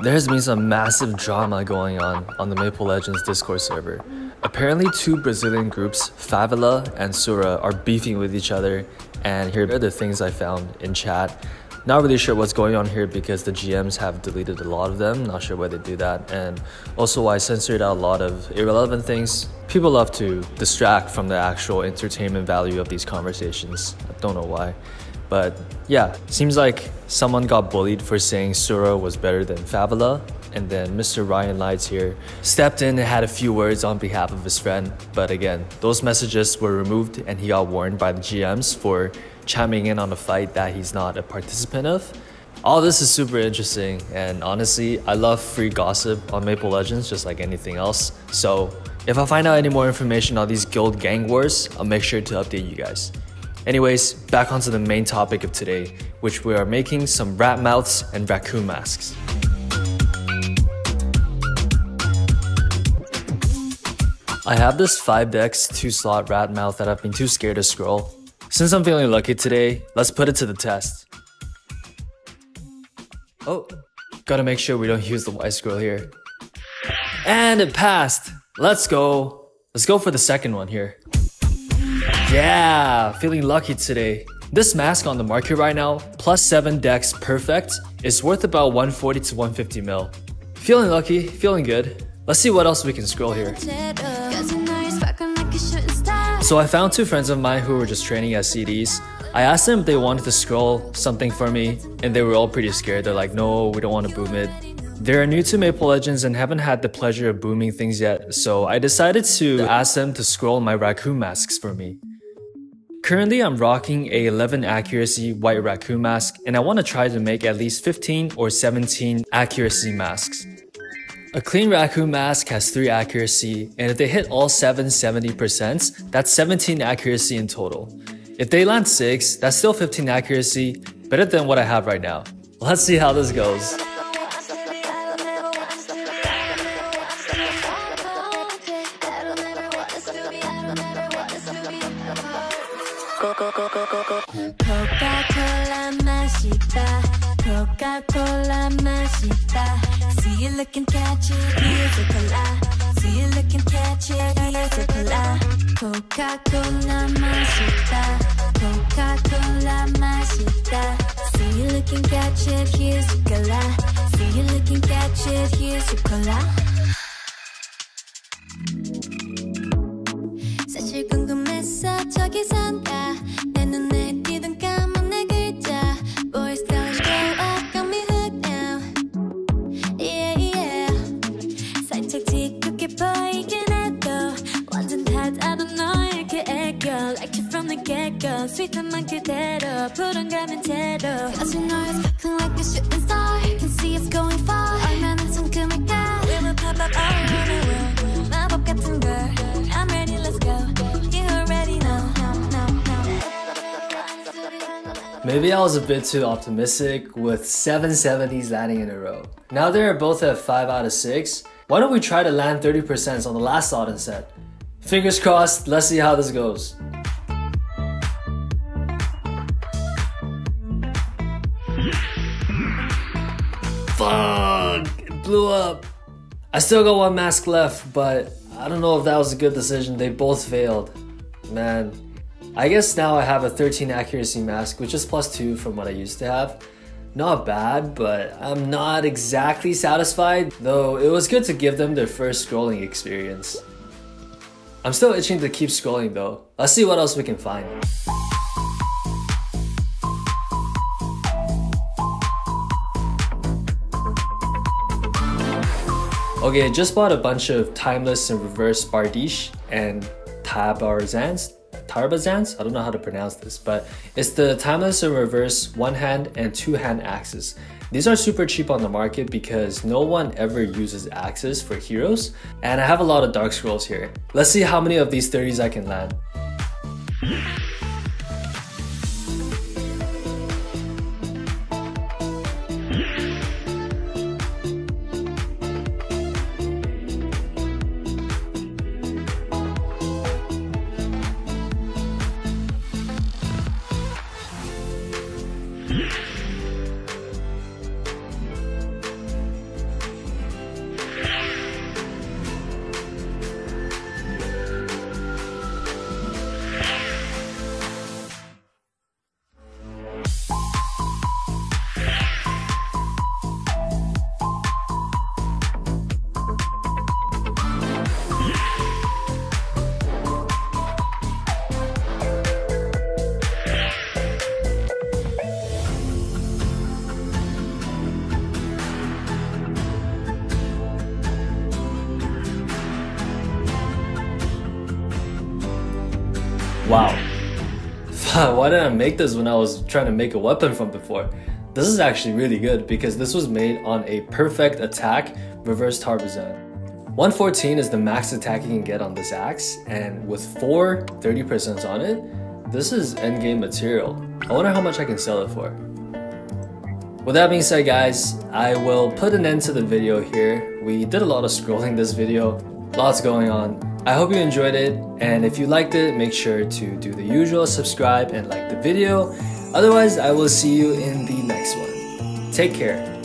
There's been some massive drama going on on the Maple Legends Discord server. Apparently, two Brazilian groups, Favela and Sura, are beefing with each other, and here are the things I found in chat. Not really sure what's going on here because the GMs have deleted a lot of them. Not sure why they do that. And also, I censored out a lot of irrelevant things. People love to distract from the actual entertainment value of these conversations. I don't know why. But yeah, seems like someone got bullied for saying Sura was better than Favela. And then Mr. Ryan Lights here stepped in and had a few words on behalf of his friend. But again, those messages were removed and he got warned by the GMs for chiming in on a fight that he's not a participant of. All this is super interesting, and honestly, I love free gossip on Maple Legends just like anything else. So, if I find out any more information on these guild gang wars, I'll make sure to update you guys. Anyways, back onto the main topic of today, which we are making some rat mouths and raccoon masks. I have this 5 dex 2 slot rat mouth that I've been too scared to scroll, since I'm feeling lucky today, let's put it to the test. Oh, gotta make sure we don't use the Y scroll here. And it passed. Let's go. Let's go for the second one here. Yeah, feeling lucky today. This mask on the market right now, plus 7 dex perfect, is worth about 140 to 150 mil. Feeling lucky, feeling good. Let's see what else we can scroll here. So I found two friends of mine who were just training as CDs. I asked them if they wanted to scroll something for me, and they were all pretty scared. They're like, no, we don't want to boom it. They're new to Maple Legends and haven't had the pleasure of booming things yet, so I decided to ask them to scroll my raccoon masks for me. Currently, I'm rocking a 11 accuracy white raccoon mask, and I want to try to make at least 15 or 17 accuracy masks. A clean raccoon mask has 3 accuracy, and if they hit all 7 70%, that's 17 accuracy in total. If they land 6, that's still 15 accuracy, better than what I have right now. Let's see how this goes. Coca-Cola 맛있다 See you looking catchy, here's a cola See you looking catchy, here's a cola Coca-Cola 맛있다 Coca-Cola 맛있다 See you looking catchy, here's a cola See you looking catchy, here's a cola 사실 궁금했어 저기 산가 get-go 스윗한 만 그대로 불안감은 제로 Cause you know it's fucking like a shooting star Can see us going far 얼마나 성큼할까 We will pop up all around the world 마법 같은 걸 I'm ready let's go You already know Maybe I was a bit too optimistic with 770s landing in a row. Now they're both at 5 out of 6. Why don't we try to land 30% on the last Auden set? Fingers crossed, let's see how this goes. Fuck! It blew up. I still got one mask left, but I don't know if that was a good decision. They both failed. Man, I guess now I have a 13 accuracy mask, which is plus 2 from what I used to have. Not bad, but I'm not exactly satisfied, though it was good to give them their first scrolling experience. I'm still itching to keep scrolling though. Let's see what else we can find. Okay, I just bought a bunch of Timeless and Reverse Bardiche and Tabarzans. Tarbazans? I don't know how to pronounce this, but it's the Timeless and Reverse one hand and two hand axes. These are super cheap on the market because no one ever uses axes for heroes, and I have a lot of Dark Scrolls here. Let's see how many of these 30s I can land. Why didn't I make this when I was trying to make a weapon from before? This is actually really good because this was made on a perfect attack reverse Tarbizon. 114 is the max attack you can get on this axe, and with four 30% on it, this is endgame material. I wonder how much I can sell it for. With that being said guys, I will put an end to the video here. We did a lot of scrolling this video, lots going on. I hope you enjoyed it, and if you liked it, make sure to do the usual, subscribe and like the video. Otherwise, I will see you in the next one. Take care.